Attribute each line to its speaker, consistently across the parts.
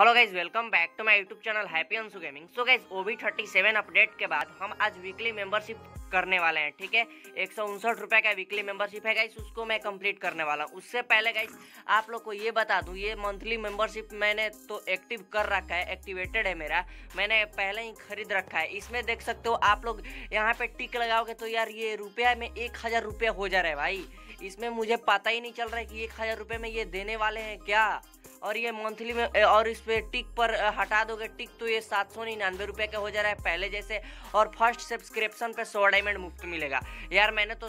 Speaker 1: Hello guys welcome back to my YouTube channel happy Anshu gaming so guys OB thirty seven update के बाद हम आज weekly membership करने वाले हैं, ठीक है? एक सौ उनसठ रुपये का वीकली मेंबरशिप है गाइस उसको मैं कंप्लीट करने वाला हूँ। उससे पहले गाइज़ आप लोग को ये बता दूँ, ये मंथली मेंबरशिप मैंने तो एक्टिव कर रखा है एक्टिवेटेड है मेरा। मैंने पहले ही खरीद रखा है। इसमें देख सकते हो, आप लोग यहाँ पे टिक लगाओगे तो यार ये रुपया में एक हज़ार रुपया हो जा रहा है भाई। इसमें मुझे पता ही नहीं चल रहा है कि एक हज़ार रुपये में ये देने वाले हैं क्या। और ये मंथली में और इस पर टिक पर हटा दोगे टिक तो ये सात सौ निन्यानवे रुपये का हो जा रहा है पहले जैसे। और फ़र्स्ट सब्सक्रिप्शन पे सौ डायमंड मुफ़्त मिलेगा। यार मैंने तो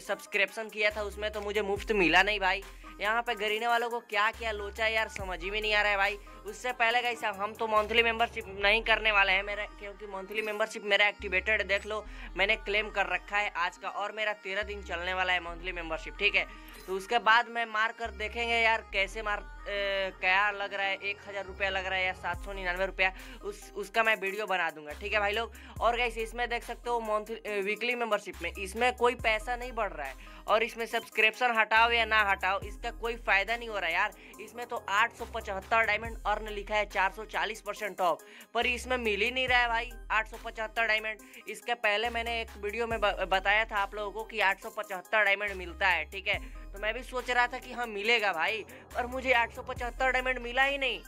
Speaker 1: सब्सक्रिप्शन किया था, उसमें तो मुझे मुफ़्त मिला नहीं भाई। यहाँ पे गरीने वालों को क्या क्या लोचा यार, समझ ही में नहीं आ रहा है भाई। उससे पहले गई साहब हम तो मंथली मेंबरशिप नहीं करने वाले हैं मेरा क्योंकि मंथली मेंबरशिप मेरा एक्टिवेटेड है देख लो मैंने क्लेम कर रखा है आज का और मेरा तेरह दिन चलने वाला है मंथली मेंबरशिप ठीक है? तो उसके बाद मैं मार कर देखेंगे यार कैसे मार ए, क्या लग रहा है एक हज़ार रुपया लग रहा है या सात सौ निन्यानवे रुपया उस उसका मैं वीडियो बना दूँगा ठीक है भाई लोग? और गैस इसमें देख सकते हो मंथली वीकली मेंबरशिप में इसमें कोई पैसा नहीं बढ़ रहा है और इसमें सब्सक्रिप्शन हटाओ या ना हटाओ इसका कोई फ़ायदा नहीं हो रहा यार इसमें तो आठ सौ पचहत्तर डायमंड अर्न लिखा है चार सौ चालीस परसेंट ऑफ़ पर इसमें मिल ही नहीं रहा है भाई, आठ सौ पचहत्तर डायमंड इसके पहले मैंने एक वीडियो में बताया था आप लोगों को कि आठ सौ पचहत्तर डायमंड मिलता है, ठीक है? तो मैं भी सोच रहा था कि हाँ मिलेगा भाई, पर मुझे आठ सौ पचहत्तर डायमंड मिला ही नहीं।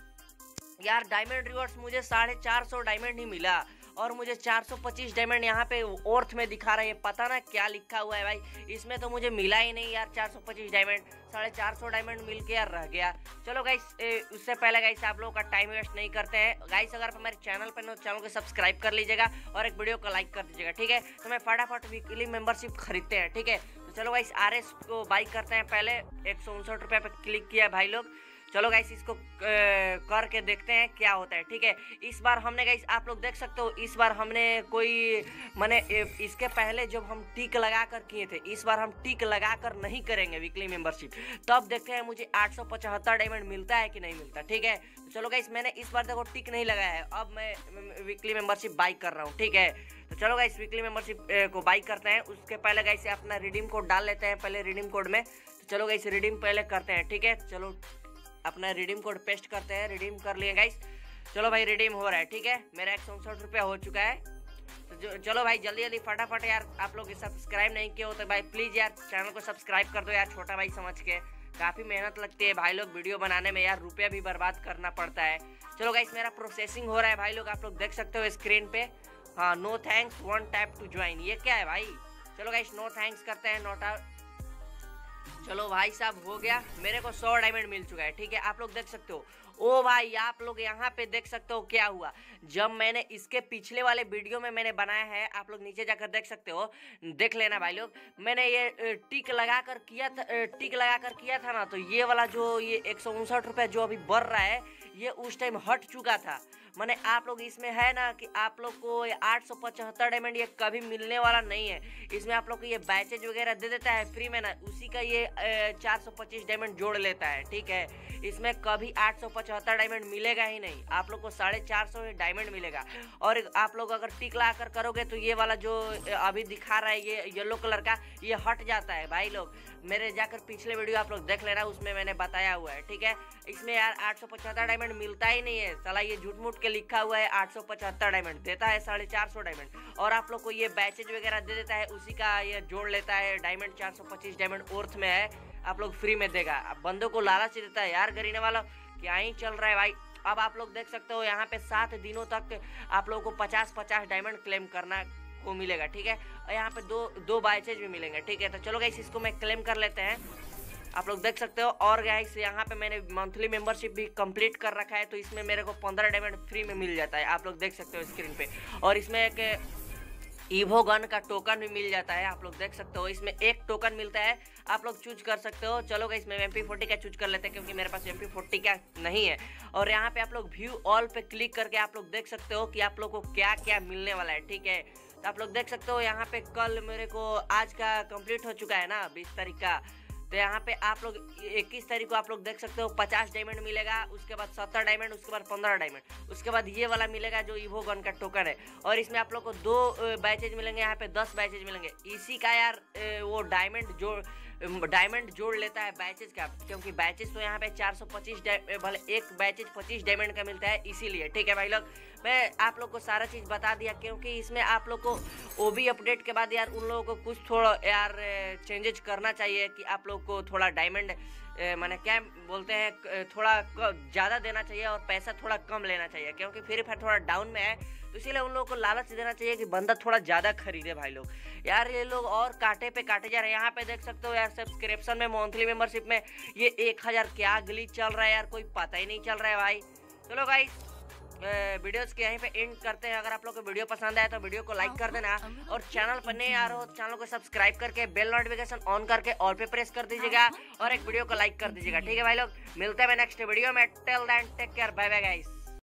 Speaker 1: यार डायमंड रिवॉर्ड्स मुझे साढ़े चार सौ डायमंड ही मिला। और मुझे 425 डायमंड यहाँ पे ओर्थ में दिखा रहा है। पता ना क्या लिखा हुआ है भाई। इसमें तो मुझे मिला ही नहीं यार 425 डायमंड साढ़े चार सौ डायमंड मिल के यार रह गया। चलो गाइस उससे पहले गाइस आप लोगों का टाइम वेस्ट नहीं करते हैं। गाइस अगर आप हमारे चैनल पर चैनल को सब्सक्राइब कर लीजिएगा और एक वीडियो को लाइक कर दीजिएगा, ठीक है? तो मैं फटाफट वीकली मेंबरशिप खरीदते हैं, ठीक है? तो चलो गाइस आर को बाइक करते हैं। पहले एक सौ उनसठ रुपये पर क्लिक किया भाई लोग। चलो गाइस इसको करके देखते हैं क्या होता है, ठीक है? इस बार हमने गाइस आप लोग देख सकते हो, इस बार हमने कोई, मैंने इसके पहले जब हम टिक लगा कर किए थे, इस बार हम टिक लगा कर नहीं करेंगे वीकली मेंबरशिप तब देखते हैं मुझे आठ सौ पचहत्तर डायमंड मिलता है कि नहीं मिलता, ठीक है? चलो गाइस मैंने इस बार देखो टिक नहीं लगाया है। अब मैं वीकली मेंबरशिप बाई कर रहा हूँ, ठीक है? तो चलो गाइस वीकली मेंबरशिप को बाई करते हैं। उसके पहले गाइस अपना रिडीम कोड डाल लेते हैं, पहले रिडीम कोड में। तो चलो गाइस रिडीम पहले करते हैं, ठीक है? चलो अपना रिडीम कोड पेस्ट करते हैं, रिडीम कर लिए गाइस चलो भाई, रिडीम हो रहा है, ठीक है? मेरा एक सौ उनसठ रुपया हो चुका है। तो चलो भाई जल्दी जल्दी फटाफट यार, आप लोग सब्सक्राइब नहीं किए हो तो भाई प्लीज़ यार चैनल को सब्सक्राइब कर दो यार, छोटा भाई समझ के। काफ़ी मेहनत लगती है भाई लोग वीडियो बनाने में यार, रुपया भी बर्बाद करना पड़ता है। चलो गाइस मेरा प्रोसेसिंग हो रहा है भाई लोग, आप लोग देख सकते हो स्क्रीन पे। हाँ no thanks one tap to join ये क्या है भाई? चलो गाइस नो थैंक्स करते हैं नोट चलो भाई साहब, हो गया। मेरे को सौ डायमंड मिल चुका है, ठीक है? आप लोग देख सकते हो। ओ भाई, आप लोग यहाँ पे देख सकते हो क्या हुआ। जब मैंने इसके पिछले वाले वीडियो में मैंने बनाया है, आप लोग नीचे जाकर देख सकते हो। देख लेना भाई लोग, मैंने ये टिक लगा कर किया था टिक लगा कर किया था ना तो ये वाला जो ये एक सौ जो अभी बढ़ रहा है ये उस टाइम हट चुका था। मैंने आप लोग इसमें है ना कि आप लोग को ये आठ सौ पचहत्तर डायमंड ये कभी मिलने वाला नहीं है। इसमें आप लोग को ये बैचेज वगैरह दे देता है फ्री में ना, उसी का ये चार सौ पच्चीस डायमंड जोड़ लेता है, ठीक है? इसमें कभी आठ सौ पचहत्तर डायमंड मिलेगा ही नहीं। आप लोग को साढ़े चार सौ डायमंड मिलेगा। और आप लोग अगर टिक ला कर करोगे तो ये वाला जो अभी दिखा रहा है ये येलो कलर का, ये हट जाता है भाई लोग। मेरे जाकर पिछले वीडियो आप लोग देख लेना, उसमें मैंने बताया हुआ है, ठीक है? इसमें यार आठ सौ पचहत्तर डायमंड मिलता ही नहीं है। सला ये झूठ मूठ के लिखा हुआ है आठ सौ पचहत्तर डायमंड देता है साढ़े चार सौ डायमंड और आप लोग को ये बैचेज वगैरह दे देता है, उसी का ये जोड़ लेता है डायमंड चार सौ पच्चीस डायमंड ओर्थ में है। आप लोग फ्री में देगा। बंदों को लालच देता है यार, गरीने वाला। क्या ही चल रहा है भाई? अब आप लोग देख सकते हो, यहाँ पे सात दिनों तक आप लोगों को पचास पचास डायमंड क्लेम करना को मिलेगा, ठीक है? और यहाँ पे दो दो बाइचेज भी मिलेंगे, ठीक है? तो चलो गाइस इसको मैं क्लेम कर लेते हैं। आप लोग देख सकते हो, और गाइस यहाँ पे मैंने मंथली मेंबरशिप भी कंप्लीट कर रखा है तो इसमें मेरे को पंद्रह डायमंड फ्री में मिल जाता है। आप लोग देख सकते हो स्क्रीन पे। और इसमें एक ईवो गन का टोकन भी मिल जाता है, आप लोग देख सकते हो। इसमें एक टोकन मिलता है, आप लोग चूज़ कर सकते हो। चलो गई इसमें एम पी फोर्टी का चूज़ कर लेते हैं, क्योंकि मेरे पास एम पी फोर्टी का नहीं है। और यहाँ पे आप लोग व्यू ऑल पे क्लिक करके आप लोग देख सकते हो कि आप लोग को क्या क्या मिलने वाला है, ठीक है? तो आप लोग देख सकते हो, यहाँ पे कल मेरे को आज का कंप्लीट हो चुका है ना, बीस तारीख का। तो यहाँ पे आप लोग इक्कीस तारीख को आप लोग देख सकते हो, पचास डायमंड मिलेगा, उसके बाद सत्तर डायमंड उसके बाद पंद्रह डायमंड उसके बाद ये वाला मिलेगा जो इवो गन का टोकन है। और इसमें आप लोग को दो बैचेज मिलेंगे, यहाँ पे दस बैचेज मिलेंगे। इसी का यार वो डायमंड जो डायमंड जोड़ लेता है बैचेज का, क्योंकि बैचेज तो यहाँ पे 425 भले एक बैचेज 25 डायमंड का मिलता है, इसीलिए। ठीक है भाई लोग? मैं आप लोग को सारा चीज़ बता दिया, क्योंकि इसमें आप लोग को ओबी अपडेट के बाद यार उन लोगों को कुछ थोड़ा यार चेंजेज करना चाहिए कि आप लोग को थोड़ा डायमंड मैंने क्या बोलते हैं थोड़ा ज़्यादा देना चाहिए और पैसा थोड़ा कम लेना चाहिए, क्योंकि फ्री फायर थोड़ा डाउन में है तो इसीलिए उन लोगों को लालच देना चाहिए कि बंदा थोड़ा ज़्यादा खरीदे भाई लोग। यार ये लोग और काटे पे काटे जा रहे हैं, यहाँ पे देख सकते हो यार सब्सक्रिप्शन में मंथली मेंबरशिप में, ये एक हज़ार क्या गली चल रहा है यार, कोई पता ही नहीं चल रहा है भाई। चलो भाई वीडियोस के यहीं पे एंड करते हैं। अगर आप लोग को वीडियो पसंद आए तो वीडियो को लाइक कर देना। और चैनल पर नहीं आ रहे हो चैनल को सब्सक्राइब करके बेल नोटिफिकेशन ऑन करके ऑल पे प्रेस कर दीजिएगा और एक वीडियो को लाइक कर दीजिएगा। ठीक है भाई लोग, मिलते हैं नेक्स्ट वीडियो में। Till then take care bye bye guys